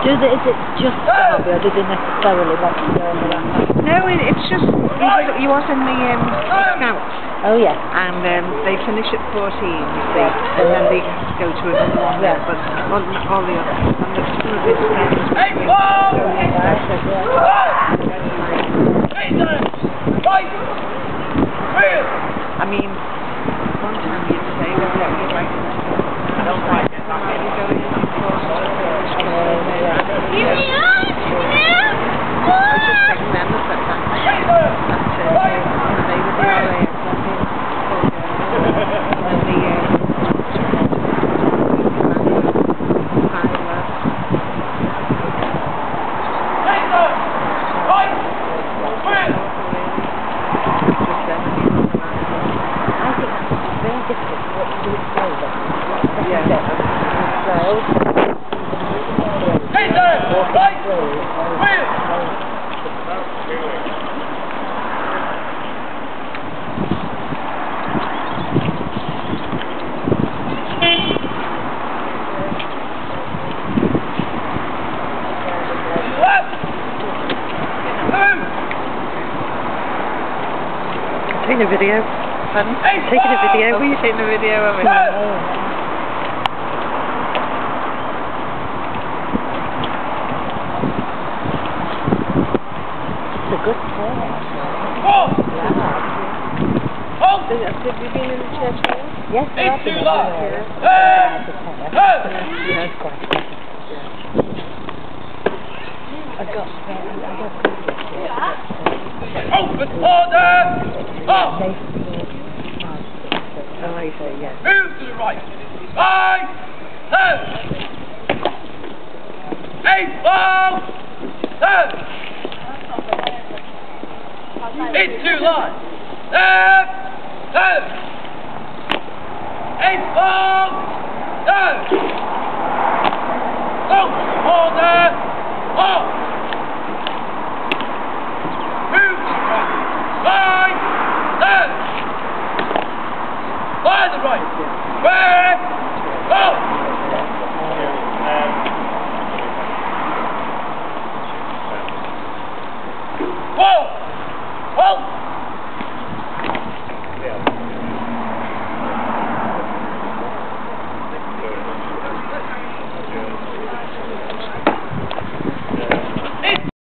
Do they, is it just a hobby, or do they necessarily want to go over that? No, it, it's just he was, he was in the um, scouts, Oh, yes. and um, they finish at 14, you see, and then they go to another one there, but all, all the others, and the, some of the scouts. Hey, ball! Hey, there! Right! Real! I mean, one time you'd say that what you'd like to I don't like it. That might be going in course of the I was just taking them the first time. Hey, there! That, uh, Right! they were the LA and the, uh, Hey, there! Right! Real! I think that's very difficult what to do it further. Yeah. Hey, there! Right! Real! Left! Move! Taking a video. Pardon? Hey, Taking a video. ball! Were you taking a video of it? Turn! It's a good play. Ball! Yeah. Hold! Have you been in the church here? Yes, It's I've been too long. everywhere. Turn! Turn! Yeah, it's quite I got, uh, I got Open order! Up! See, yeah. Move to the right. Turn. Open order. Up. Move to the right. Right. Turn. By the right. Whoa. Whoa.